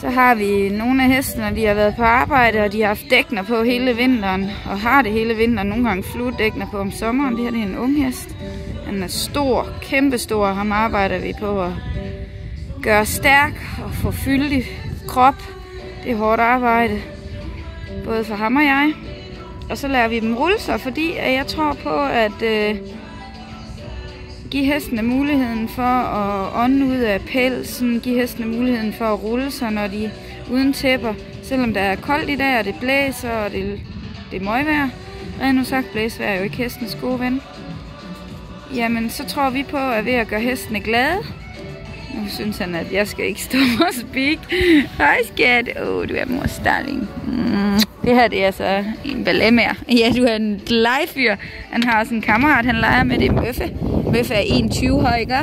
Så har vi nogle af hestene, de har været på arbejde, og de har haft dækner på hele vinteren, og har det hele vinteren. Nogle gange fluedækner på om sommeren. Det her det er en ung hest. Han er stor, kæmpestor. Ham arbejder vi på at gøre stærk og få fyldig krop. Det er hårdt arbejde, både for ham og jeg. Og så lader vi dem rulle sig, fordi jeg tror på, at øh, give hestene muligheden for at ånde ud af pelsen, give hestene muligheden for at rulle sig, når de er uden tæpper. Selvom der er koldt i dag, og det blæser, og det, det er møgvejr. Rent nu sagt, blæsvejr er jo ikke hestens gode ven. Jamen, så tror vi på, at ved at gøre hestene glade, nu synes han, at jeg skal ikke stå og speak. Hej skat. Åh, oh, du er mors darling. Mm. Det her, det er så en balemær. Ja, du er en legefyr. Han har også en kammerat, han leger med det Møffe. Møffe er 1,20 høj, ikke?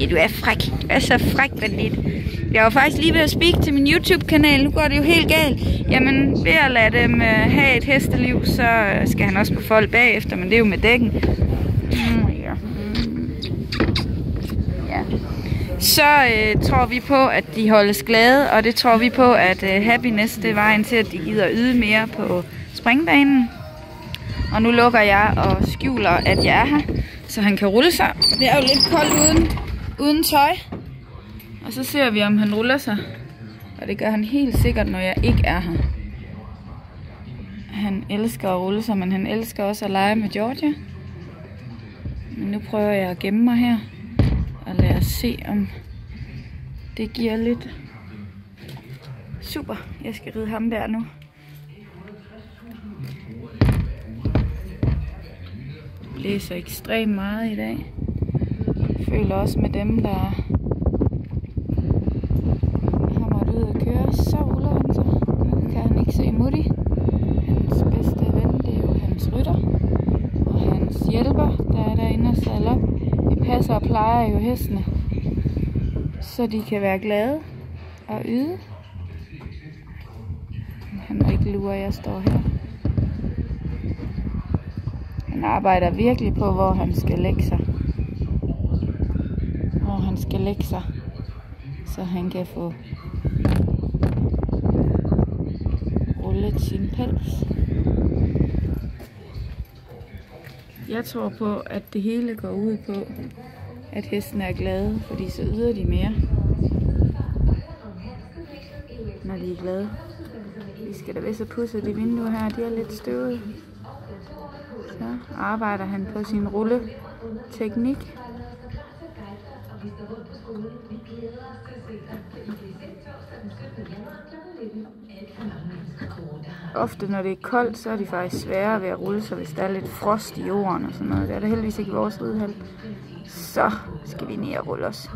Ja, du er fræk. Du er så fræk, lidt. Jeg var faktisk lige ved at speak til min YouTube-kanal. Nu går det jo helt galt. Jamen, ved at lade dem øh, have et hesteliv, så øh, skal han også på folk bagefter, men det er jo med dækken. Mm, ja. Mm. Ja så øh, tror vi på, at de holdes glade, og det tror vi på, at øh, happiness det er vejen til, at de gider yde mere på springbanen. Og nu lukker jeg og skjuler, at jeg er her, så han kan rulle sig. Det er jo lidt koldt uden, uden tøj. Og så ser vi, om han ruller sig. Og det gør han helt sikkert, når jeg ikke er her. Han elsker at rulle sig, men han elsker også at lege med Georgia. Men nu prøver jeg at gemme mig her. Og lad os se, om det giver lidt. Super, jeg skal ride ham der nu. Blæser ekstremt meget i dag. Jeg føler også med dem, der har måttet ud og køre, så ruller han sig. Nu kan han ikke se Mutti. Hans bedste ven, det er jo hans rytter. Og hans hjælper, der er derinde og sadler op passer og plejer jo hestene, så de kan være glade og yde. Han må ikke lure, at jeg står her. Han arbejder virkelig på, hvor han skal lægge sig. Hvor han skal lægge sig, så han kan få rullet sin pels. Jeg tror på, at det hele går ud på, at hesten er glade, fordi så yder de mere, når de er glade. Vi skal da vist have pudset de vinduer her, de er lidt støvede. Så arbejder han på sin rulleteknik. Ofte når det er koldt, så er de faktisk svære ved at rulle sig, hvis der er lidt frost i jorden og sådan noget. Det er der heldigvis ikke i vores ridehal. Så skal vi ned og rulle os.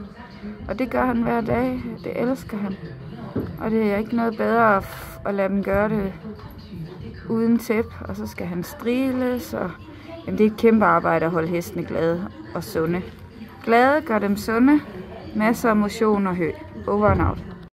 Og det gør han hver dag. Det elsker han. Og det er ikke noget bedre at lade dem gøre det uden tæp. Og så skal han striles. Og... Jamen, det er et kæmpe arbejde at holde hestene glade og sunde. Glade gør dem sunde. Masser af motion og hø. Over and out.